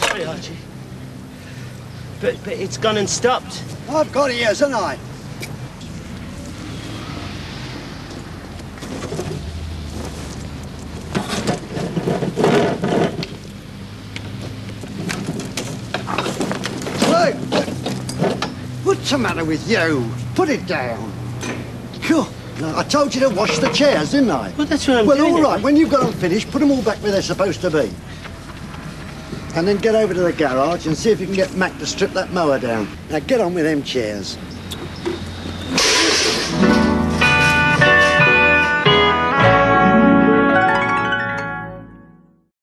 Sorry, Archie. But, but it's gone and stopped. I've got ears, haven't I? What's the matter with you? Put it down. Sure. I told you to wash the chairs, didn't I? Well, that's what I'm well, doing. all right. When you've got them finished, put them all back where they're supposed to be. And then get over to the garage and see if you can get Mac to strip that mower down. Now get on with them chairs.